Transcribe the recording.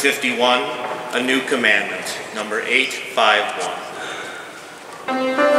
51, a new commandment, number 851.